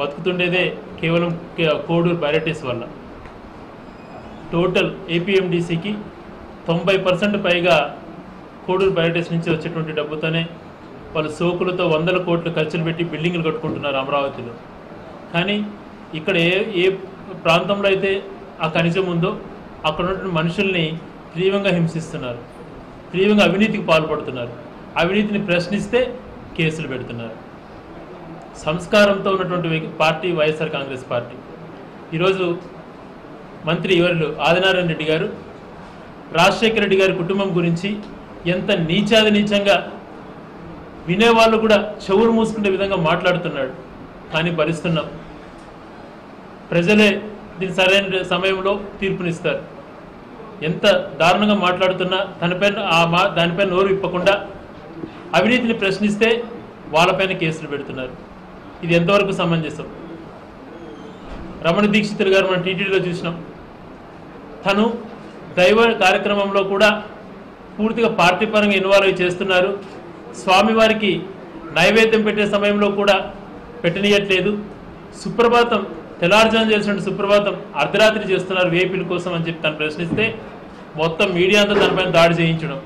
బతుకుతుండేదే కేవలం కోడూరు బైరటీస్ వల్ల. టోటల్ ఏపీఎండిసికి తొంభై పర్సెంట్ పైగా కోడూరు బయోటెస్ నుంచి వచ్చేటువంటి డబ్బుతోనే వాళ్ళు సోకులతో వందల కోట్లు ఖర్చులు పెట్టి బిల్డింగ్లు కట్టుకుంటున్నారు అమరావతిలో. కానీ ఇక్కడ ఏ ఏ ప్రాంతంలో అయితే ఆ ఖనిజం ఉందో అక్కడ ఉన్నటువంటి మనుషుల్ని తీవ్రంగా హింసిస్తున్నారు. తీవ్రంగా అవినీతికి పాల్పడుతున్నారు. అవినీతిని ప్రశ్నిస్తే కేసులు పెడుతున్నారు. సంస్కారంతో ఉన్నటువంటి పార్టీ వైఎస్ఆర్ కాంగ్రెస్ పార్టీ. ఈరోజు మంత్రి ఎవరు ఆదినారాయణ రెడ్డి గారు. రాజశేఖర రెడ్డి గారి కుటుంబం గురించి ఎంత నీచాది నీచంగా వినేవాళ్ళు కూడా చెవులు మూసుకునే విధంగా మాట్లాడుతున్నాడు. కానీ భరిస్తున్నాం ప్రజలే దీని సరైన సమయంలో తీర్పునిస్తారు. ఎంత దారుణంగా మాట్లాడుతున్నా తనపైన ఆ మా దానిపైన నోరు విప్పకుండా అవినీతిని ప్రశ్నిస్తే వాళ్ళపైన కేసులు పెడుతున్నారు. ఇది ఎంతవరకు సమంజసం రమణ దీక్షితులు గారు మనం టీటీడీలో చూసినాం. తను దైవ కార్యక్రమంలో కూడా పూర్తిగా పార్టీ పరంగా ఇన్వాల్వ్ చేస్తున్నారు. స్వామివారికి నైవేద్యం పెట్టే సమయంలో కూడా పెట్టనీయట్లేదు. సుప్రభాతం తెల్లారుజాము చేసిన సుప్రభాతం అర్ధరాత్రి చేస్తున్నారు వేపీల కోసం అని చెప్పి తను ప్రశ్నిస్తే మొత్తం మీడియా అంతా తనపైన దాడి చేయించడం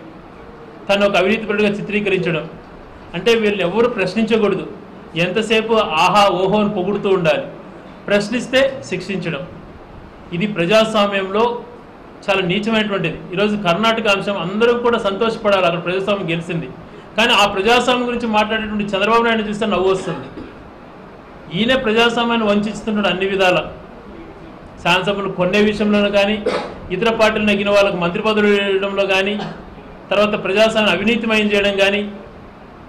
తను ఒక అవినీతిపరుడుగా చిత్రీకరించడం అంటే వీళ్ళు ఎవరు ప్రశ్నించకూడదు. ఎంతసేపు ఆహా ఓహో అని పొగుడుతూ ఉండాలి? ప్రశ్నిస్తే శిక్షించడం. ఇది ప్రజాస్వామ్యంలో చాలా నీచమైనటువంటిది. ఈరోజు కర్ణాటక అంశం అందరూ కూడా సంతోషపడాలి. అక్కడ ప్రజాస్వామ్యం గెలిచింది. కానీ ఆ ప్రజాస్వామ్యం గురించి మాట్లాడేటువంటి చంద్రబాబు నాయుడు చూస్తే నవ్వు వస్తుంది. ఈయన ప్రజాస్వామ్యాన్ని వంచుతున్నాడు అన్ని విధాల. శాసనసభను కొనే విషయంలోనూ కానీ ఇతర పార్టీలు నగిన వాళ్ళకు మంత్రి పదవులు ఇవ్వడంలో కానీ తర్వాత ప్రజాస్వామ్యం అవినీతిమయం చేయడం కానీ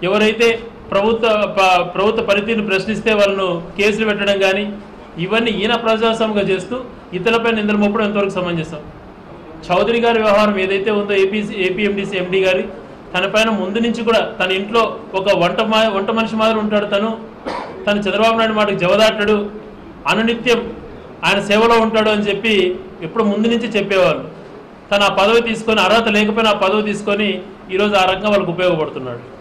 ఎవరైతే ప్రభుత్వ ప- ప్రభుత్వ పరిధిని ప్రశ్నిస్తే వాళ్ళను కేసులు పెట్టడం కానీ ఇవన్నీ ఈయన ప్రజాస్వామ్యంగా చేస్తూ ఇతరులపై నిందలు మోపడం ఎంతవరకు సమంజసం? చౌదరి గారి వ్యవహారం ఏదైతే ఉందో ఏపీసీ ఏపీఎండిసి ఎండి గారి తన పైన ముందు నుంచి కూడా తన ఇంట్లో ఒక వంట మా వంట మనిషి మాదిరి ఉంటాడు తను. తను చంద్రబాబు నాయుడు మాటకు జవదాటడు. అనునిత్యం ఆయన సేవలో ఉంటాడు అని చెప్పి ఎప్పుడు ముందు నుంచి చెప్పేవాళ్ళు. తను ఆ పదవి తీసుకొని అర్హత లేకపోయినా ఆ పదవి తీసుకొని ఈరోజు ఆ రకంగా వాళ్ళకు ఉపయోగపడుతున్నాడు.